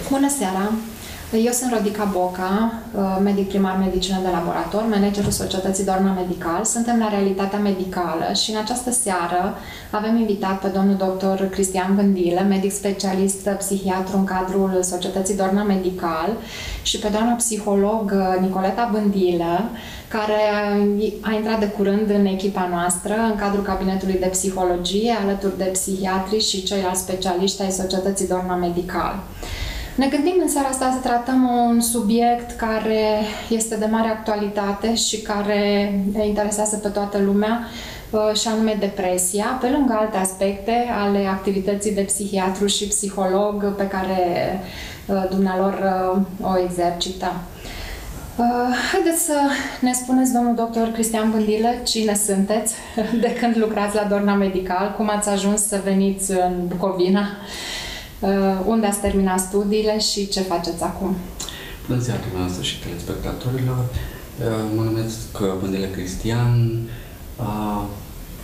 Bună seara! Eu sunt Rodica Boca, uh, medic primar medicină de laborator, managerul Societății Dorna Medical. Suntem la Realitatea Medicală și în această seară avem invitat pe domnul doctor Cristian Gândilă, medic specialist psihiatru în cadrul Societății Dorna Medical și pe doamna psiholog uh, Nicoleta Bândilă, care a intrat de curând în echipa noastră, în cadrul cabinetului de psihologie, alături de psihiatri și ceilalți specialiști ai Societății Dorna Medical. Ne gândim în seara asta să tratăm un subiect care este de mare actualitate și care interesează pe toată lumea, uh, și anume depresia, pe lângă alte aspecte ale activității de psihiatru și psiholog pe care uh, dumnealor uh, o exercită. Haideți să ne spuneți, domnul doctor Cristian Bândilă, cine sunteți, de când lucrați la Dorna Medical, cum ați ajuns să veniți în Bucovina Uh, unde ați terminat studiile și ce faceți acum? Bună ziua dumneavoastră și telespectatorilor! Uh, mă numesc Bândele Cristian. Uh,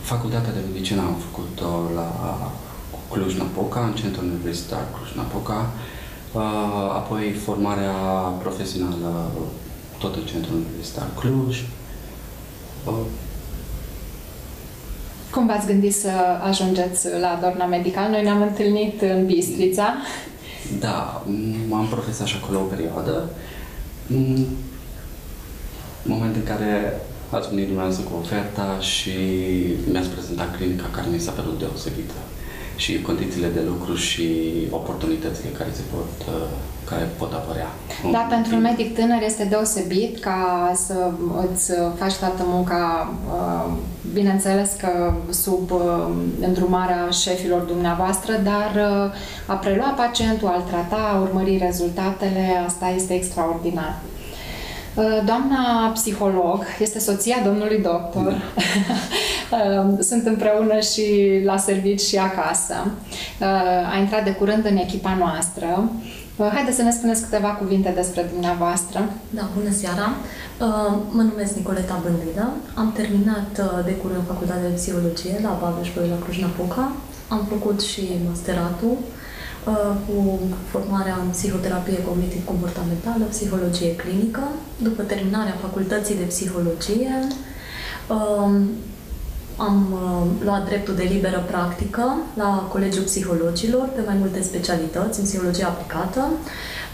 facultatea de medicină am făcut-o la Cluj-Napoca, în Centrul Universitar Cluj-Napoca. Apoi formarea profesională tot în Centrul Universitar Cluj. Cum v-ați gândit să ajungeți la Dorna Medical? Noi ne-am întâlnit în Bistrița. Da, m-am profesat și acolo o perioadă. În momentul în care ați venit dumneavoastră cu oferta și mi-ați prezentat clinica care mi s-a părut deosebită și condițiile de lucru și oportunitățile care se pot, uh, care pot apărea. Da, pentru un medic tânăr este deosebit ca să îți faci toată munca, uh, bineînțeles că sub uh, îndrumarea șefilor dumneavoastră, dar a prelua pacientul, a-l trata, a urmări rezultatele, asta este extraordinar. Doamna psiholog este soția domnului doctor. Da. Sunt împreună și la servici și acasă. A intrat de curând în echipa noastră. Haideți să ne spuneți câteva cuvinte despre dumneavoastră. Da, bună seara! Mă numesc Nicoleta Bândilă. Am terminat de curând facultatea de psihologie la Babeș la Cluj-Napoca. Am făcut și masteratul Uh, cu formarea în psihoterapie cognitiv-comportamentală, psihologie clinică. După terminarea facultății de psihologie, um, am uh, luat dreptul de liberă practică la Colegiul Psihologilor pe mai multe specialități, în psihologie aplicată,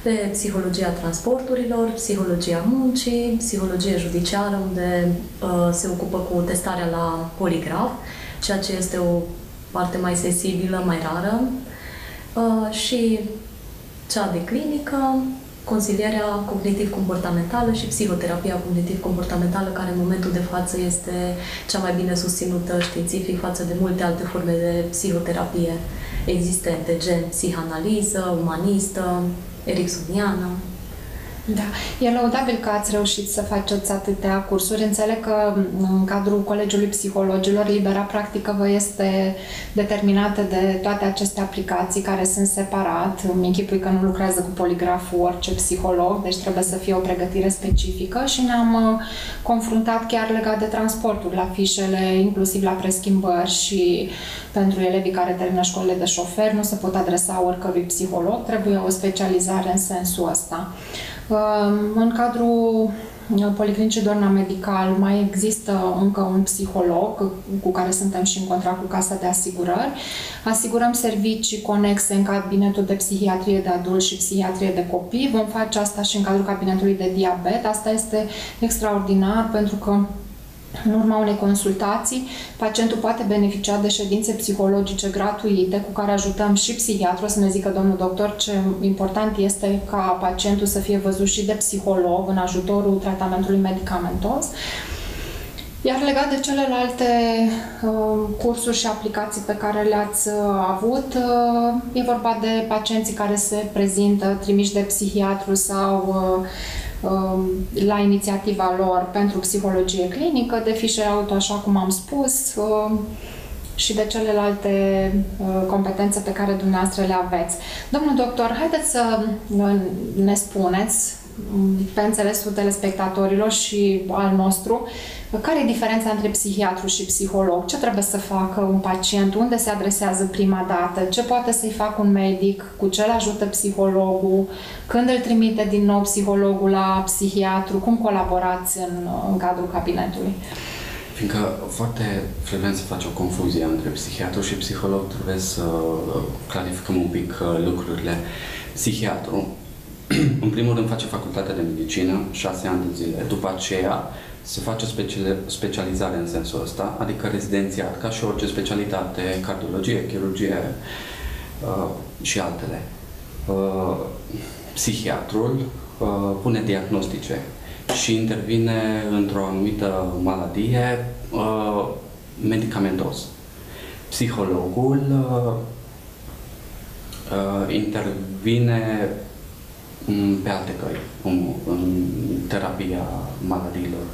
pe psihologia transporturilor, psihologia muncii, psihologie judiciară, unde uh, se ocupă cu testarea la poligraf, ceea ce este o parte mai sensibilă, mai rară, Uh, și cea de clinică, consilierea cognitiv-comportamentală și psihoterapia cognitiv-comportamentală, care în momentul de față este cea mai bine susținută științific față de multe alte forme de psihoterapie existente, gen psihanaliză, umanistă, ericksoniană. Da, e laudabil că ați reușit să faceți atâtea cursuri. Înțeleg că în cadrul Colegiului Psihologilor, libera practică vă este determinată de toate aceste aplicații care sunt separat. Îmi închipui că nu lucrează cu poligraful orice psiholog, deci trebuie să fie o pregătire specifică și ne-am uh, confruntat chiar legat de transporturi, la fișele, inclusiv la preschimbări și pentru elevii care termină școlile de șofer, nu se pot adresa oricărui psiholog, trebuie o specializare în sensul ăsta. În cadrul uh, Policlinicii Dorna Medical mai există încă un psiholog cu care suntem și în contract cu Casa de Asigurări. Asigurăm servicii conexe în cabinetul de psihiatrie de adult și psihiatrie de copii. Vom face asta și în cadrul cabinetului de diabet. Asta este extraordinar pentru că în urma unei consultații, pacientul poate beneficia de ședințe psihologice gratuite cu care ajutăm și psihiatru să ne zică, domnul doctor, ce important este ca pacientul să fie văzut și de psiholog în ajutorul tratamentului medicamentos. Iar legat de celelalte uh, cursuri și aplicații pe care le-ați uh, avut, uh, e vorba de pacienții care se prezintă trimiși de psihiatru sau uh, Um, la inițiativa lor pentru psihologie clinică, de fișe auto, așa cum am spus, um, și de celelalte uh, competențe pe care dumneavoastră le aveți. Domnul doctor, haideți să ne spuneți pe înțelesul telespectatorilor și al nostru, care e diferența între psihiatru și psiholog? Ce trebuie să facă un pacient? Unde se adresează prima dată? Ce poate să-i facă un medic? Cu ce îl ajută psihologul? Când îl trimite din nou psihologul la psihiatru? Cum colaborați în, în cadrul cabinetului? Fiindcă foarte frecvent se face o confuzie între psihiatru și psiholog, trebuie să clarificăm un pic uh, lucrurile. Psihiatru, în primul rând, face facultatea de medicină, șase ani de zile. După aceea, se face specializare în sensul ăsta, adică rezidențiat, ca și orice specialitate, cardiologie, chirurgie uh, și altele. Uh, psihiatrul uh, pune diagnostice și intervine într-o anumită maladie uh, medicamentos. Psihologul uh, uh, intervine mm, pe alte căi, în, în terapia maladiilor.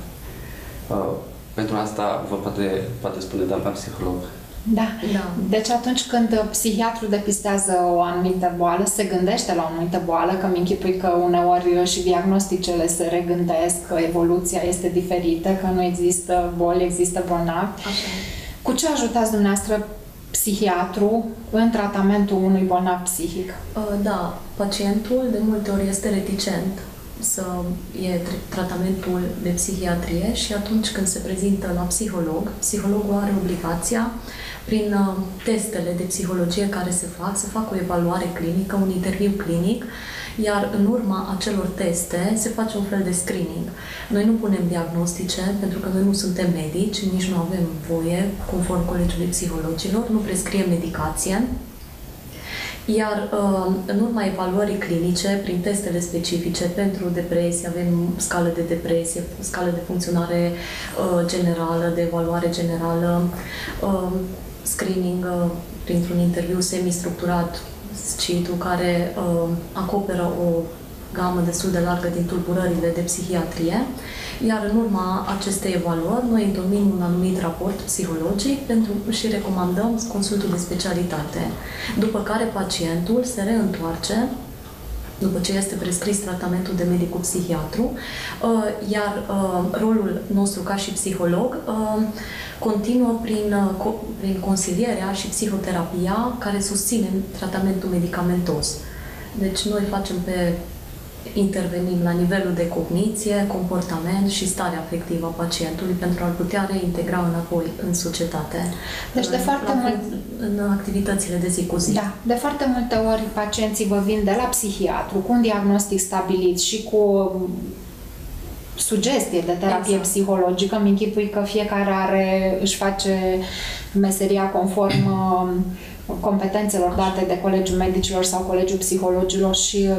Uh, pentru asta vă poate, poate spune doamna psiholog da. da. Deci atunci când psihiatru depistează o anumită boală, se gândește la o anumită boală, că mi închipui că uneori și diagnosticele se regândesc, că evoluția este diferită, că nu există boli, există bolnavi. Așa. Cu ce ajutați dumneavoastră psihiatru în tratamentul unui bolnav psihic? Uh, da, pacientul de multe ori este reticent să e tratamentul de psihiatrie și atunci când se prezintă la psiholog, psihologul are obligația prin uh, testele de psihologie care se fac, se fac o evaluare clinică, un interviu clinic, iar în urma acelor teste se face un fel de screening. Noi nu punem diagnostice, pentru că noi nu suntem medici, nici nu avem voie, conform Colegiului Psihologilor, nu prescriem medicație, iar uh, în urma evaluării clinice, prin testele specifice pentru depresie, avem scală de depresie, scală de funcționare uh, generală, de evaluare generală, screening uh, printr-un interviu semi-structurat, SCIT-ul, care uh, acoperă o gamă destul de largă din tulburările de psihiatrie, iar în urma acestei evaluări noi întocmim un anumit raport psihologic pentru și recomandăm consultul de specialitate, după care pacientul se reîntoarce după ce este prescris tratamentul de medicul psihiatru, uh, iar uh, rolul nostru ca și psiholog uh, continuă prin, prin consilierea și psihoterapia care susține tratamentul medicamentos. Deci noi facem pe intervenim la nivelul de cogniție, comportament și stare afectivă a pacientului pentru a-l putea reintegra înapoi în societate. Deci de foarte mult... În activitățile de zi cu zi. Da. De foarte multe ori pacienții vă vin de la psihiatru cu un diagnostic stabilit și cu sugestie de terapie exact. psihologică. Mi închipui că fiecare are, își face meseria conform uh, competențelor date de Colegiul Medicilor sau Colegiul Psihologilor și uh,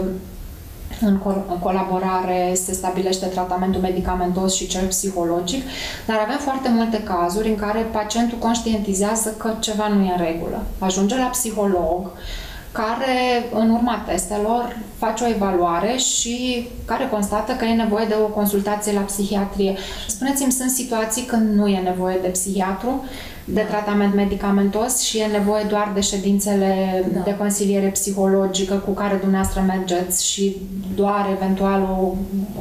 în colaborare se stabilește tratamentul medicamentos și cel psihologic, dar avem foarte multe cazuri în care pacientul conștientizează că ceva nu e în regulă. Ajunge la psiholog, care, în urma testelor, face o evaluare și care constată că e nevoie de o consultație la psihiatrie. Spuneți-mi, sunt situații când nu e nevoie de psihiatru, de tratament medicamentos și e nevoie doar de ședințele da. de consiliere psihologică cu care dumneavoastră mergeți și doar eventual o,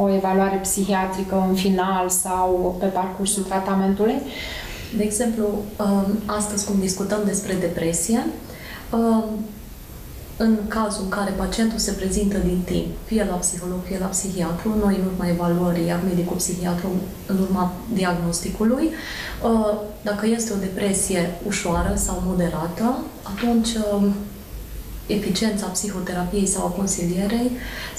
o evaluare psihiatrică în final sau pe parcursul tratamentului? De exemplu, um, astăzi cum discutăm despre depresie, um, în cazul în care pacientul se prezintă din timp, fie la psiholog, fie la psihiatru, noi în urma evaluării, iar medicul psihiatru în urma diagnosticului, uh, dacă este o depresie ușoară sau moderată, atunci um, eficiența psihoterapiei sau a consilierei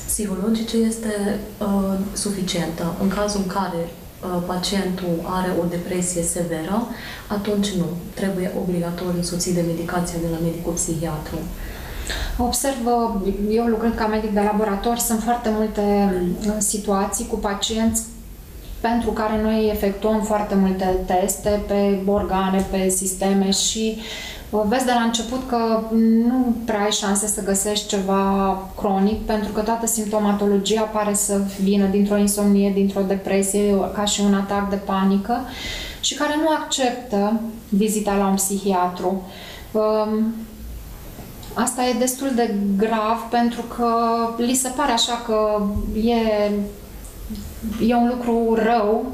psihologice este uh, suficientă. În cazul în care uh, pacientul are o depresie severă, atunci nu. Trebuie obligatoriu însoțit de medicație de la medicul psihiatru. Observ, eu lucrând ca medic de laborator, sunt foarte multe uh, situații cu pacienți pentru care noi efectuăm foarte multe teste pe organe, pe sisteme și uh, vezi de la început că nu prea ai șanse să găsești ceva cronic, pentru că toată simptomatologia pare să vină dintr-o insomnie, dintr-o depresie, ca și un atac de panică și care nu acceptă vizita la un psihiatru. Um, asta e destul de grav pentru că li se pare așa că e, e un lucru rău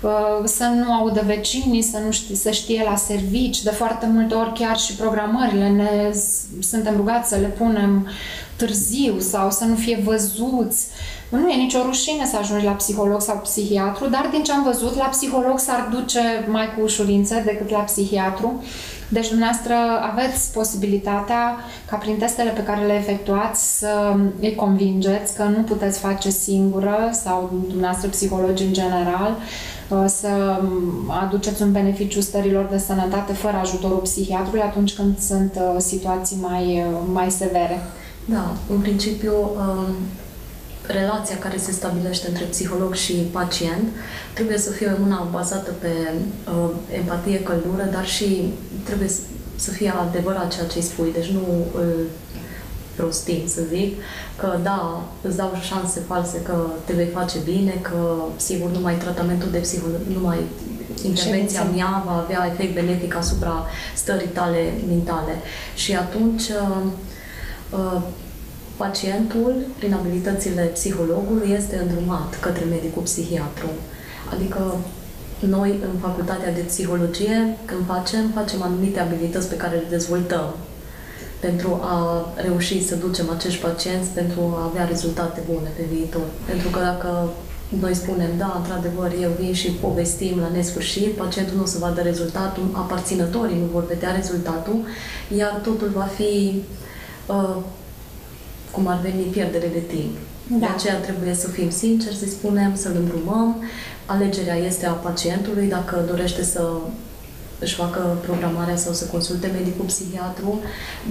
uh, să nu audă vecinii, să nu știe, să știe la servici. De foarte multe ori chiar și programările ne suntem rugați să le punem târziu sau să nu fie văzuți. Nu e nicio rușine să ajungi la psiholog sau psihiatru, dar din ce am văzut, la psiholog s-ar duce mai cu ușurință decât la psihiatru. Deci dumneavoastră aveți posibilitatea ca prin testele pe care le efectuați să îi convingeți că nu puteți face singură sau dumneavoastră psihologi în general uh, să aduceți un beneficiu stărilor de sănătate fără ajutorul psihiatrului atunci când sunt uh, situații mai, uh, mai severe. Da, în principiu um, relația care se stabilește între psiholog și pacient trebuie să fie una bazată pe uh, empatie, căldură, dar și trebuie să fie adevărat ceea ce îi spui, deci nu îl prostim, să zic, că da, îți dau șanse false că te vei face bine, că sigur numai tratamentul de psiholog, numai intervenția mea va avea efect benefic asupra stării tale mentale. Și atunci uh, uh, pacientul, prin abilitățile psihologului, este îndrumat către medicul psihiatru. Adică noi, în facultatea de psihologie, când facem, facem anumite abilități pe care le dezvoltăm pentru a reuși să ducem acești pacienți pentru a avea rezultate bune pe viitor. Pentru că dacă noi spunem, da, într-adevăr, eu vin și povestim la nesfârșit, pacientul nu o să vadă rezultatul, aparținătorii nu vor vedea rezultatul, iar totul va fi uh, cum ar veni pierdere de timp. Da. De aceea trebuie să fim sinceri, să spunem, să-l îndrumăm. Alegerea este a pacientului dacă dorește să își facă programarea sau să consulte medicul psihiatru,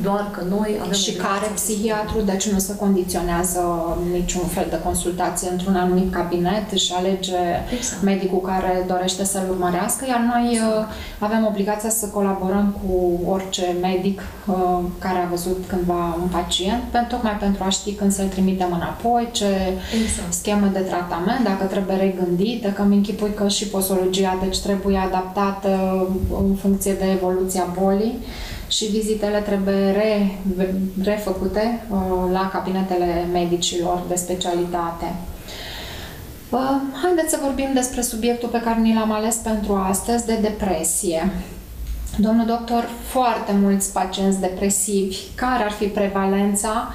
doar că noi avem... Și care psihiatru, deci nu se condiționează niciun fel de consultație într-un anumit cabinet, își alege exact. medicul care dorește să-l urmărească, iar noi exact. avem obligația să colaborăm cu orice medic uh, care a văzut cândva un pacient, tocmai pentru a ști când să-l trimitem înapoi, ce exact. schemă de tratament, dacă trebuie regândită, că mi închipui că și posologia, deci trebuie adaptată în funcție de evoluția bolii și vizitele trebuie re, refăcute uh, la cabinetele medicilor de specialitate. Uh, haideți să vorbim despre subiectul pe care ni l-am ales pentru astăzi, de depresie. Domnul doctor, foarte mulți pacienți depresivi, care ar fi prevalența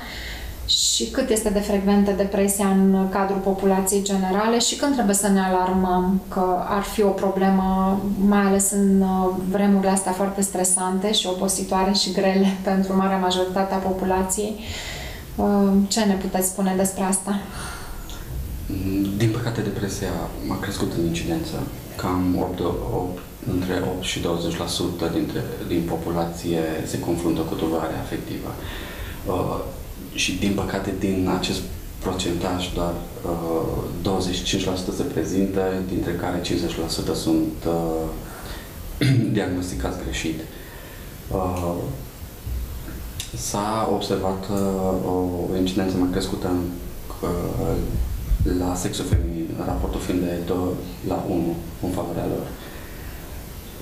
și cât este de frecventă depresia în cadrul populației generale și când trebuie să ne alarmăm că ar fi o problemă, mai ales în uh, vremurile astea foarte stresante și opositoare și grele pentru marea majoritate a populației. Uh, ce ne puteți spune despre asta? Din păcate, depresia a crescut în incidență. Cam 8, 8, între 8 și 20% dintre, din populație se confruntă cu tulburare afectivă. Uh, și din păcate din acest procentaj doar uh, 25% se prezintă, dintre care 50% sunt uh, diagnosticați greșit. Uh, s-a observat uh, o incidență mai crescută în, uh, la sexul feminin, raportul fiind de 2 la 1 în favoarea lor.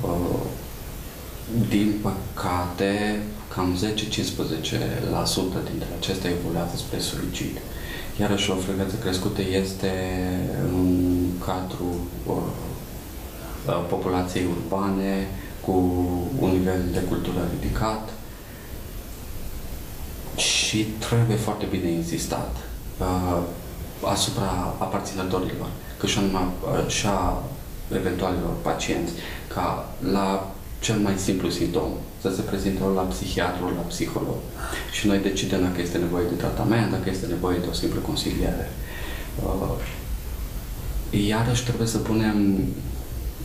Uh, din păcate, cam 10-15% dintre acestea evoluează spre suicid. Iarăși o frecvență crescută este în cadrul uh, uh, populației urbane cu un nivel de cultură ridicat și trebuie foarte bine insistat uh, asupra aparținătorilor, că și, anuma, uh, și a eventualilor pacienți, ca la cel mai simplu simptom, să se prezinte la psihiatru, la psiholog. Și noi decidem dacă este nevoie de tratament, dacă este nevoie de o simplă consiliere. Uh, iarăși trebuie să punem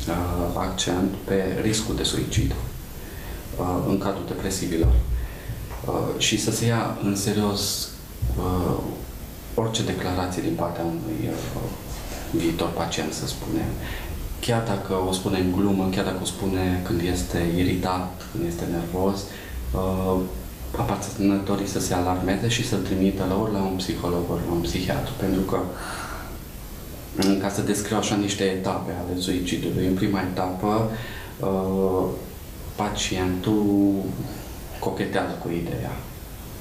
uh, accent pe riscul de suicid uh, în cadrul depresivilor și să se ia în serios orice declarație din partea unui viitor pacient, să spunem, chiar dacă o spune în glumă, chiar dacă o spune când este iritat, când este nervos, uh, aparținătorii să se alarmeze și să-l trimită la ori la un psiholog, ori la un psihiatru, pentru că ca să descriu așa niște etape ale suicidului. În prima etapă, uh, pacientul cochetează cu ideea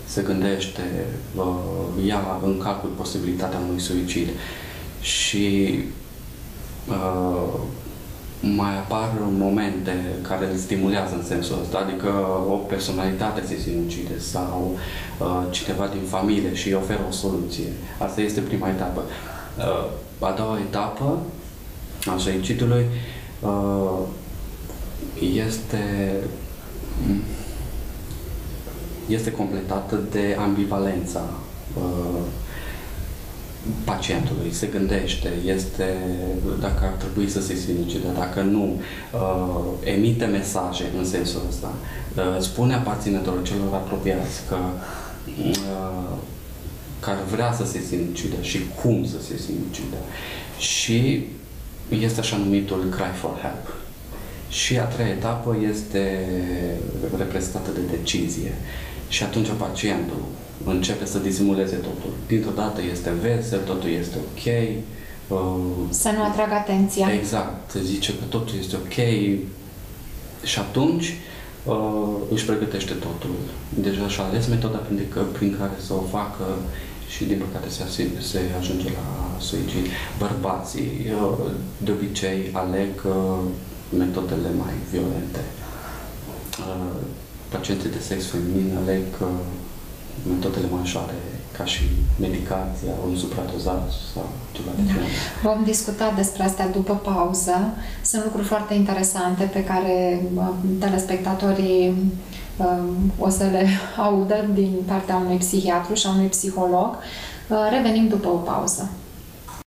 se gândește, uh, ia în calcul posibilitatea unui suicid și uh, mai apar momente care îl stimulează în sensul ăsta, adică o personalitate se sinucide sau uh, cineva din familie și îi oferă o soluție. Asta este prima etapă. Uh, a doua etapă a suicidului uh, este este completată de ambivalența uh, pacientului, se gândește, este dacă ar trebui să se sinucide, dacă nu, uh, emite mesaje în sensul ăsta, uh, spune aparținătorul celor apropiați că uh, că ar vrea să se sinucide și cum să se sinucide. Și este așa numitul cry for help. Și a treia etapă este reprezentată de decizie. Și atunci pacientul începe să disimuleze totul. Dintr-o dată este vesel, totul este ok. Uh, să nu atragă atenția. Exact. Zice că totul este ok. Și atunci uh, își pregătește totul. Deja și-a ales metoda prin, prin care să o facă și din păcate se, se ajunge la suicid. Bărbații uh, de obicei aleg uh, metodele mai violente. Uh, pacienții de sex feminin aleg metodele mai ușoare, ca și medicația, un supradozaj sau ceva de da. Vom discuta despre asta după pauză. Sunt lucruri foarte interesante pe care telespectatorii o să le audă din partea unui psihiatru și a unui psiholog. Revenim după o pauză.